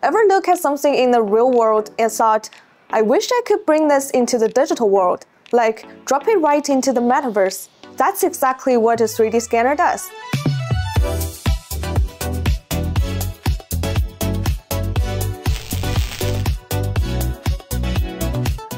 Ever look at something in the real world and thought, I wish I could bring this into the digital world, like drop it right into the metaverse? That's exactly what a 3D scanner does.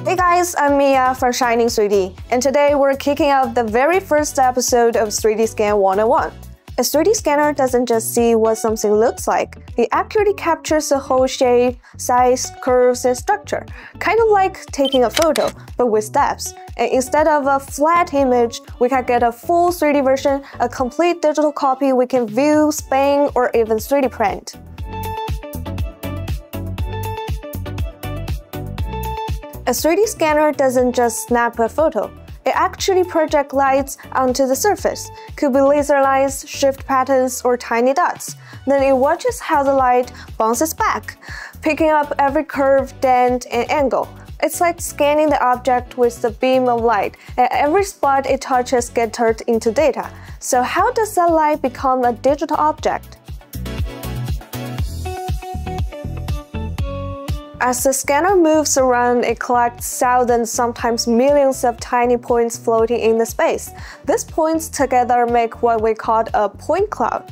Hey guys, I'm Mia from Shining 3D, and today we're kicking off the very first episode of 3D Scan 101. A 3D scanner doesn't just see what something looks like, it accurately captures the whole shape, size, curves, and structure, kind of like taking a photo, but with steps. And instead of a flat image, we can get a full 3D version, a complete digital copy we can view, span, or even 3D print. A 3D scanner doesn't just snap a photo. It actually projects lights onto the surface, could be laser lines, shift patterns, or tiny dots. Then it watches how the light bounces back, picking up every curve, dent, and angle. It's like scanning the object with the beam of light, and every spot it touches gets turned into data. So how does that light become a digital object? As the scanner moves around, it collects thousands, sometimes millions of tiny points floating in the space. These points together make what we call a point cloud.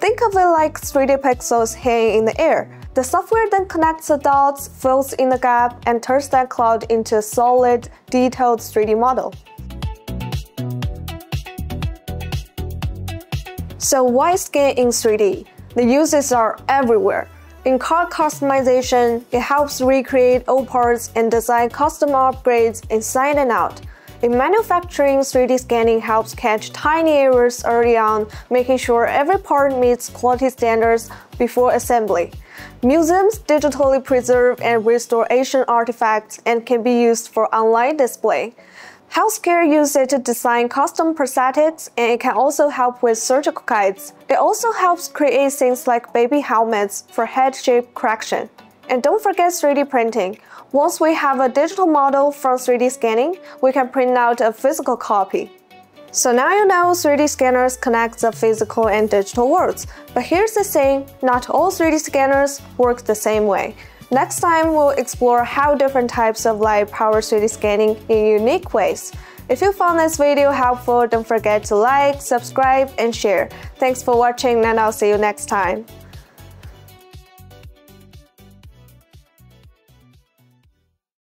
Think of it like 3D pixels hanging in the air. The software then connects the dots, fills in the gap, and turns that cloud into a solid, detailed 3D model. So why scan in 3D? The uses are everywhere. In car customization, it helps recreate old parts and design custom upgrades inside and out. In manufacturing, 3D scanning helps catch tiny errors early on, making sure every part meets quality standards before assembly. Museums digitally preserve and restore ancient artifacts and can be used for online display. Healthcare uses it to design custom prosthetics and it can also help with surgical guides. It also helps create things like baby helmets for head shape correction. And don't forget 3D printing. Once we have a digital model from 3D scanning, we can print out a physical copy. So now you know 3D scanners connect the physical and digital worlds. But here's the thing, not all 3D scanners work the same way. Next time, we'll explore how different types of light power 3D scanning in unique ways. If you found this video helpful, don't forget to like, subscribe, and share. Thanks for watching, and I'll see you next time.